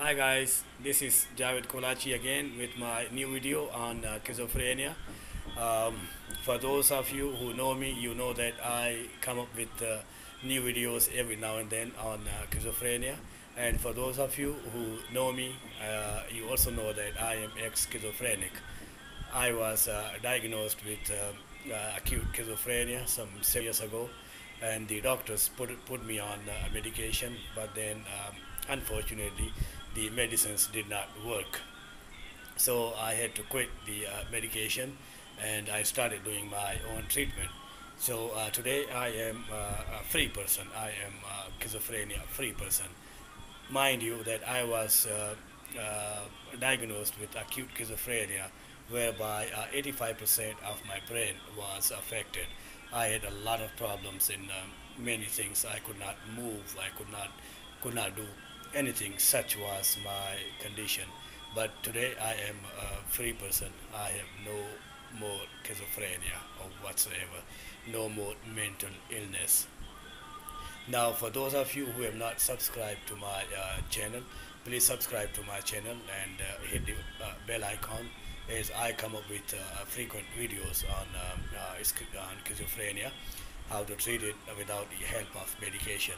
Hi guys, this is Javed Kolachi again with my new video on uh, schizophrenia. Um, for those of you who know me, you know that I come up with uh, new videos every now and then on uh, schizophrenia. And for those of you who know me, uh, you also know that I am ex-schizophrenic. I was uh, diagnosed with uh, acute schizophrenia some seven years ago, and the doctors put put me on medication. But then, um, unfortunately, the medicines did not work. So I had to quit the uh, medication, and I started doing my own treatment. So uh, today I am uh, a free person. I am a schizophrenia free person. Mind you that I was uh, uh, diagnosed with acute schizophrenia, whereby uh, 85% of my brain was affected. I had a lot of problems in um, many things. I could not move. I could not could not do anything. Such was my condition. But today I am a free person. I have no more schizophrenia or whatsoever. No more mental illness. Now, for those of you who have not subscribed to my uh, channel, please subscribe to my channel and uh, hit the uh, bell icon as I come up with uh, frequent videos on, um, uh, on schizophrenia, how to treat it without the help of medication.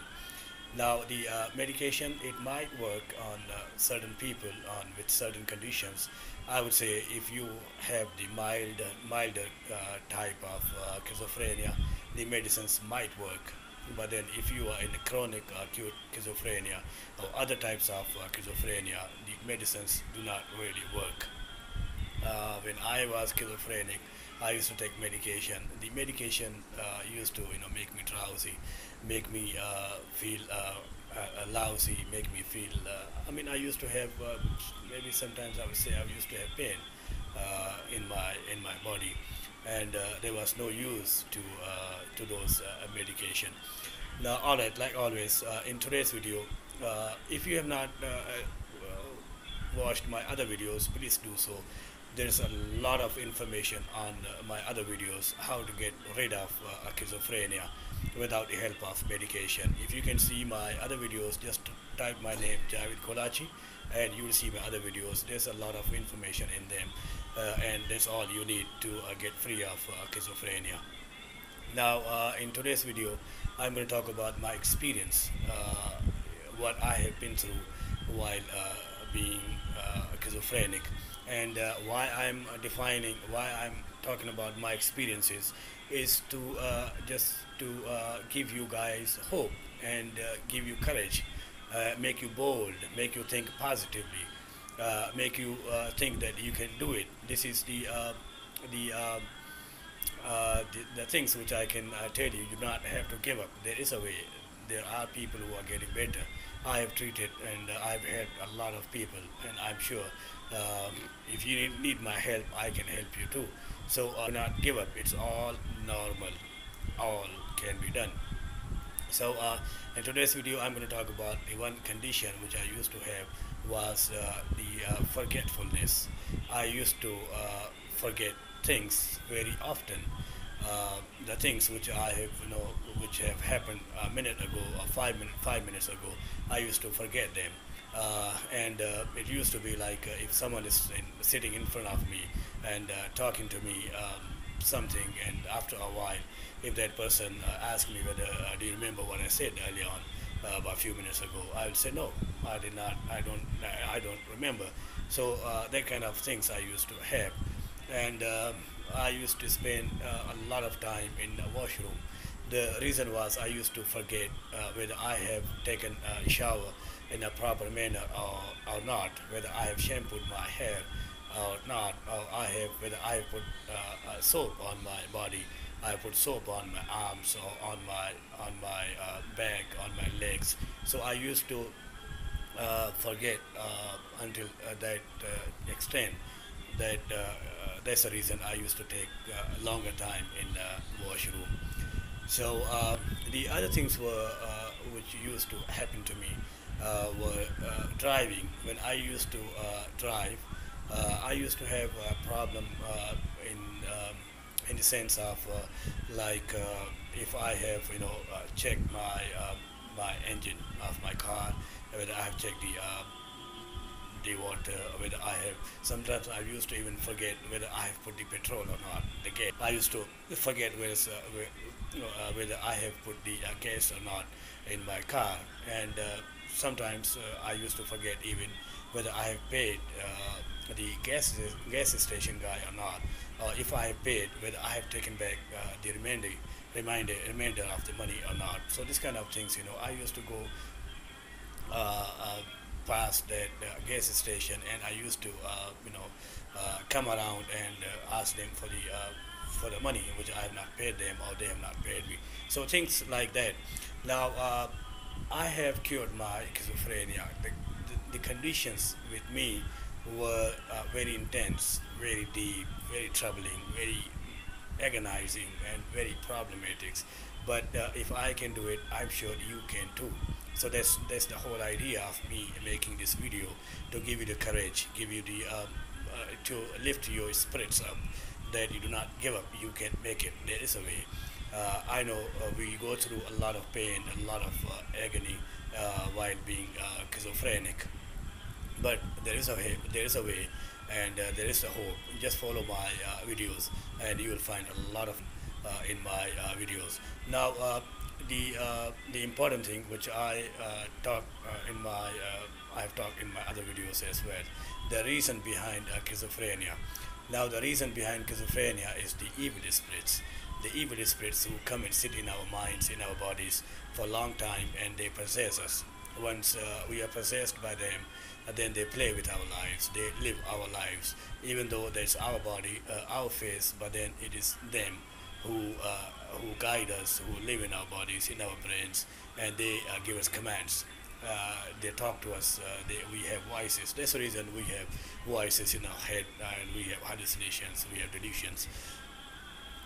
Now, the uh, medication it might work on uh, certain people on with certain conditions. I would say if you have the mild, milder uh, type of uh, schizophrenia, the medicines might work. But then, if you are in chronic acute schizophrenia or other types of uh, schizophrenia, the medicines do not really work. Uh, when I was schizophrenic, I used to take medication. The medication uh, used to, you know, make me drowsy, make me uh, feel uh, uh, lousy, make me feel. Uh, I mean, I used to have maybe sometimes I would say I used to have pain in my in my body, and there was no use to to those medication. Now, all right, like always, in today's video, if you have not watched my other videos, please do so. There's a lot of information on uh, my other videos how to get rid of uh, schizophrenia without the help of medication. If you can see my other videos, just type my name Javed Kolachi and you will see my other videos. There's a lot of information in them, uh, and that's all you need to uh, get free of uh, schizophrenia. Now, uh, in today's video, I'm going to talk about my experience, what I have been through while being schizophrenic, and uh, why I'm defining, why I'm talking about my experiences, is to uh, just to uh, give you guys hope and uh, give you courage, uh, make you bold, make you think positively, uh, make you think that you can do it. This is the the the, the things which I can tell you, you do not have to give up. There is a way. There are people who are getting better. I have treated and I've helped a lot of people, and I'm sure um, if you need, need my help, I can help you too. So uh, do not give up. It's all normal. All can be done. So uh, in today's video, I'm going to talk about the one condition which I used to have was uh, the uh, forgetfulness. I used to uh, forget things very often. Uh, the things which I have, you know, which have happened a minute ago or five minute, five minutes ago, I used to forget them. Uh, and uh, it used to be like uh, if someone is in, sitting in front of me and uh, talking to me um, something, and after a while, if that person uh, asks me whether uh, do you remember what I said earlier on about a few minutes ago, I would say no, I did not. I don't. I don't remember. So that kind of things I used to have, and um I used to spend uh, a lot of time in the washroom. The reason was I used to forget uh, whether I have taken a shower in a proper manner or, or not, whether I have shampooed my hair or not, or I have whether I put uh, soap on my body, I put soap on my arms or on my on my uh, back, on my legs. So I used to uh, forget uh, until that extent. That that's the reason I used to take uh, longer time in the washroom. So uh, the other things were uh, which used to happen to me uh, were driving. When I used to drive, I used to have a problem in um, in the sense of like if I have you know checked my my engine of my car, whether I have checked the the water, whether I have. Sometimes I used to even forget whether I have put the petrol or not. The gas. I used to forget whether uh, uh, whether I have put the uh, gas or not in my car, and uh, sometimes uh, I used to forget even whether I have paid uh, the gas gas station guy or not, or if I have paid whether I have taken back the remainder remainder remainder of the money or not. So this kind of things, you know, I used to go past that uh, gas station and I used to uh, you know uh, come around and ask them for the for the money which I have not paid them or they have not paid me so things like that now I have cured my schizophrenia the, the, the conditions with me were uh, very intense, very deep, very troubling, very agonizing, and very problematic. But uh, if I can do it, I'm sure you can too. So that's that's the whole idea of me making this video to give you the courage, give you the um, uh, to lift your spirits up, that you do not give up. You can make it. There is a way. Uh, I know uh, we go through a lot of pain, a lot of uh, agony uh, while being uh, schizophrenic, but there is a way. There is a way, and there is a hope. Just follow my videos, and you will find a lot of in my videos. Now the uh, the important thing which I uh, talk uh, in my uh, I've talked in my other videos as well. The reason behind uh, schizophrenia. Now the reason behind schizophrenia is the evil spirits. The evil spirits who come and sit in our minds in our bodies for a long time and they possess us. Once uh, we are possessed by them then they play with our lives. They live our lives. Even though that's our body our face but then it is them who who guide us, who live in our bodies, in our brains, and they uh, give us commands. Uh, they talk to us. Uh, they, we have voices. That's the reason we have voices in our head, and we have hallucinations, we have delusions,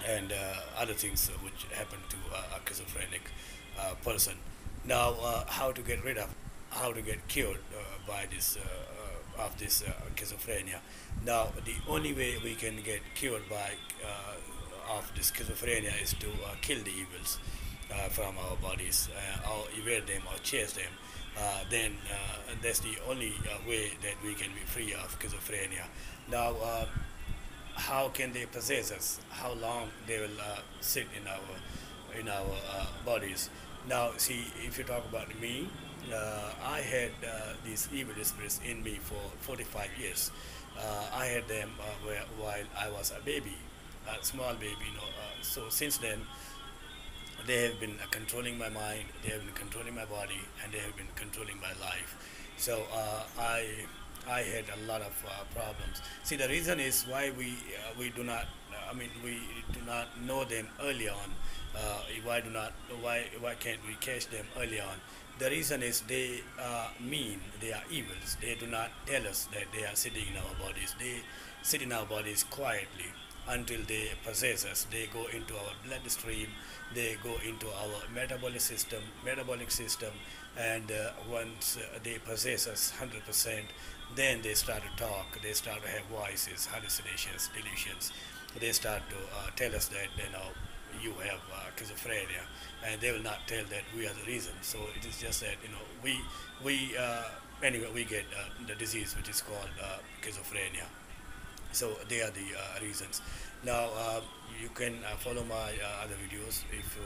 and uh, other things which happen to a schizophrenic person. Now, how to get rid of, how to get cured by this of this schizophrenia. Now, the only way we can get cured by of the schizophrenia is to uh, kill the evils uh, from our bodies uh, or evade them or chase them. then that's the only way that we can be free of schizophrenia. Now, how can they possess us? How long they will sit in our in our bodies? Now, see, if you talk about me, uh, I had uh, these evil spirits in me for 45 years. Uh, I had them while I was a baby a small baby, you know. Uh, so since then, they have been controlling my mind, they have been controlling my body, and they have been controlling my life. So uh, I, I had a lot of uh, problems. See, the reason is why we uh, we do not. I mean, we do not know them early on. Uh, why do not? Why why can't we catch them early on? The reason is they are mean. They are evils. They do not tell us that they are sitting in our bodies. They sit in our bodies quietly until they possess us. They go into our bloodstream, they go into our metabolic system, metabolic system, and uh, once uh, they possess us 100%, then they start to talk, they start to have voices, hallucinations, delusions. They start to uh, tell us that you know you have uh, schizophrenia, and they will not tell that we are the reason. So it is just that you know we we uh, anyway we get uh, the disease which is called schizophrenia. So they are the uh, reasons. Now uh, you can uh, follow my other videos if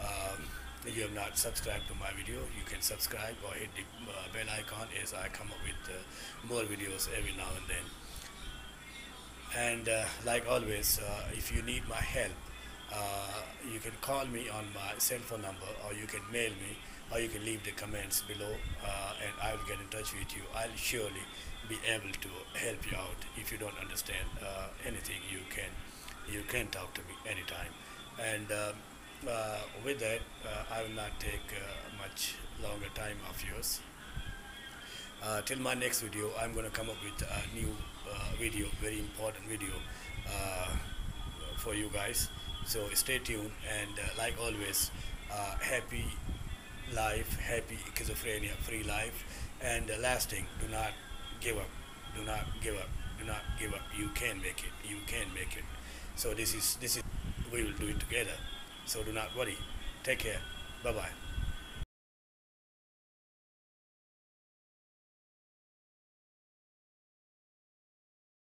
um, you have not subscribed to my video you can subscribe or hit the uh, bell icon as I come up with uh, more videos every now and then and uh, like always if you need my help you can call me on my cell phone number or you can mail me or you can leave the comments below and I will get in touch with you I'll surely be able to help you out. If you don't understand uh, anything, you can you can talk to me anytime. And um, uh, with that, uh, I will not take uh, much longer time of yours. Uh, till my next video, I'm going to come up with a new video, very important video for you guys. So stay tuned and like always, happy life, happy schizophrenia free life and uh, last thing, do not give up. Do not give up. Do not give up. You can make it. You can make it. So this is this is we will do it together. So do not worry. Take care. Bye bye.